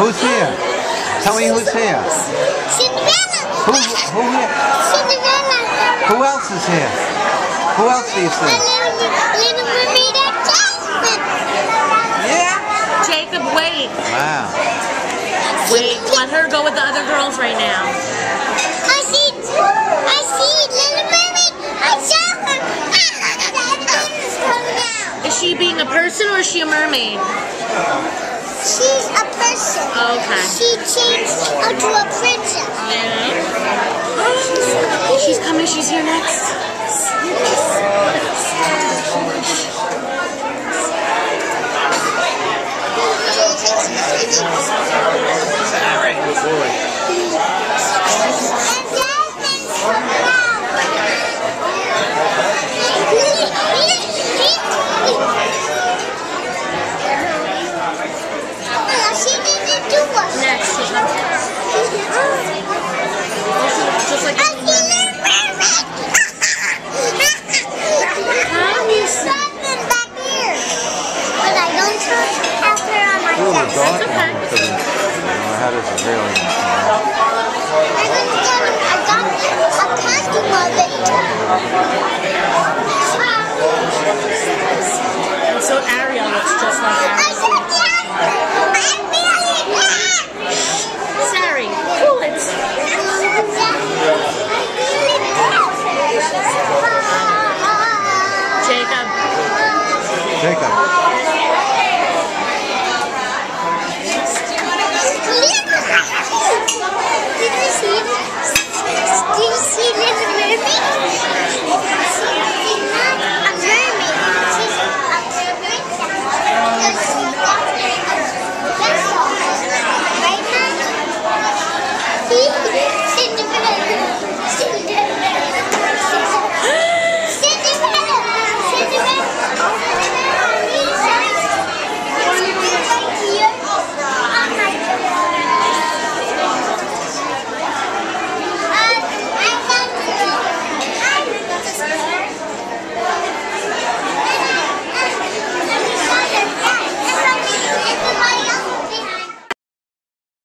Who's here? Tell me who's here. Cinderella. Who, who here? Cinderella. Who else is here? Who else do you see? little, little mermaid and Yeah. Jacob, wait. Wow. Wait, let her go with the other girls right now. I see, I see little mermaid. I saw her. Ah, now. Is she being a person or is she a mermaid? She's a person. Okay. She changed into a princess. Yeah. She's coming. She's here. Next. She's next. Just like Who was That's dog? okay. Because, you know, how does it really? so Ariel looks just like Sim.